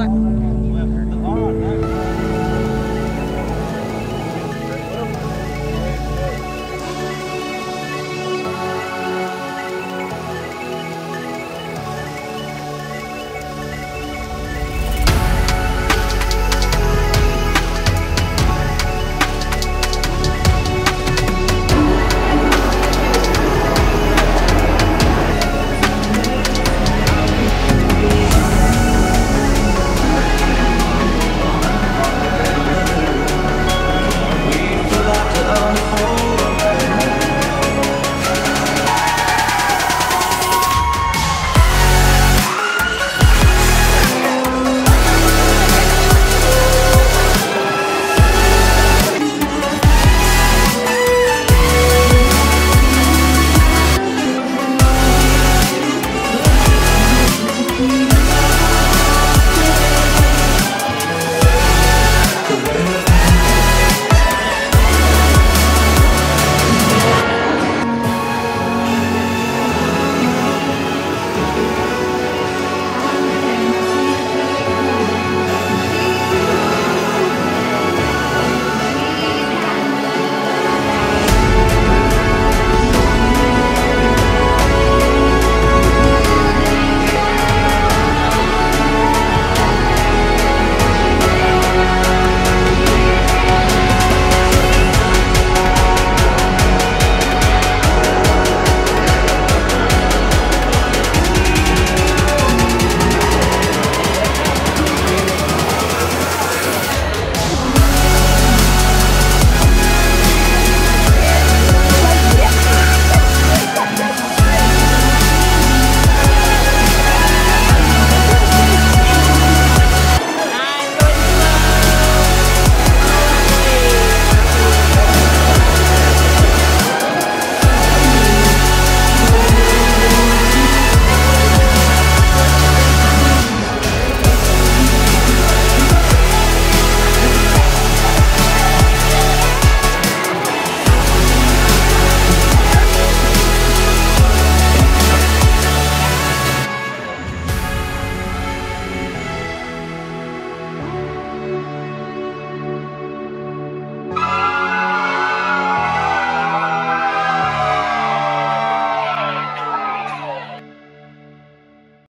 Would?